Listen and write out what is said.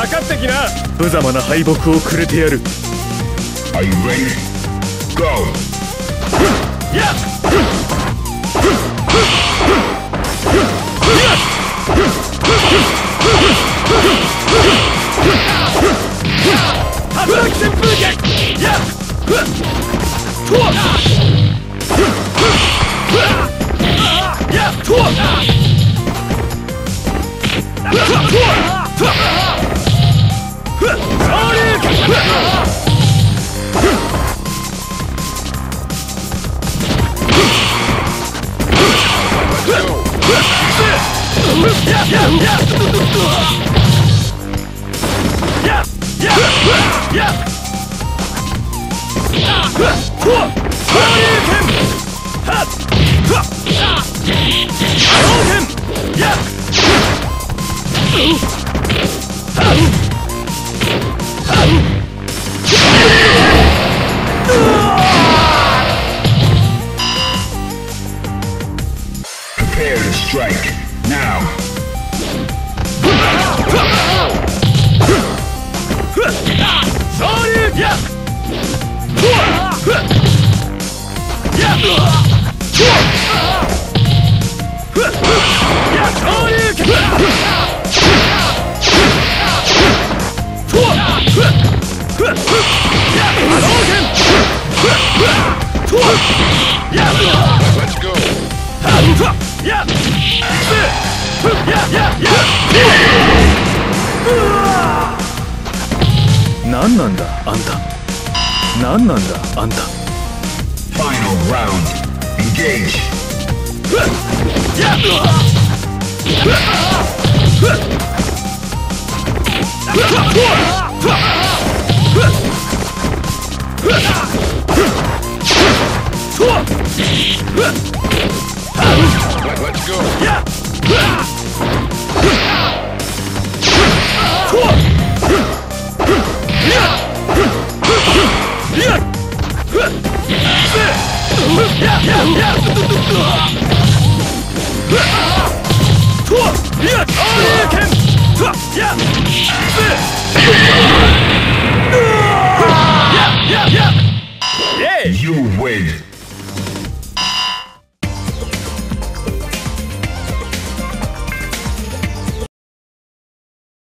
かかってきな無様な敗北をくれてやる Are you ready? Go! やっ働き旋風撃やと strike. やっなんだ？あんた。何なんだ？あんた。ンドや